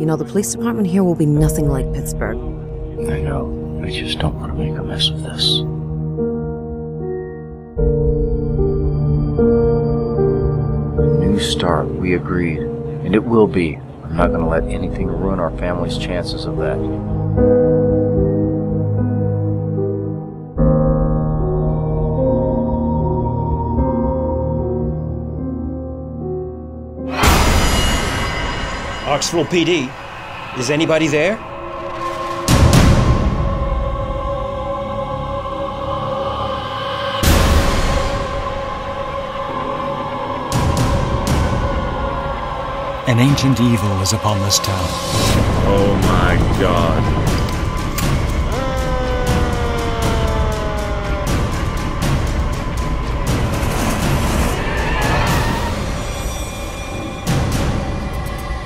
You know, the police department here will be nothing like Pittsburgh. I know. I just don't want to make a mess of this. A new start, we agreed. And it will be. I'm not going to let anything ruin our family's chances of that. Oxford PD. Is anybody there? An ancient evil is upon this town. Oh my god.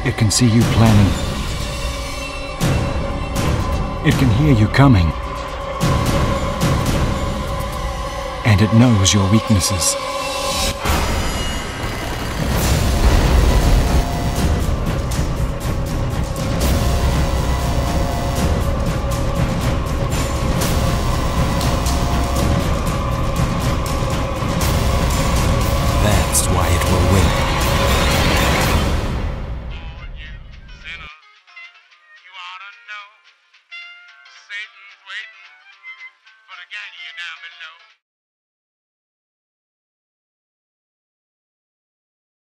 It can see you planning. It can hear you coming. And it knows your weaknesses. That's why it will win. know Satan's waiting for the gang of you down below.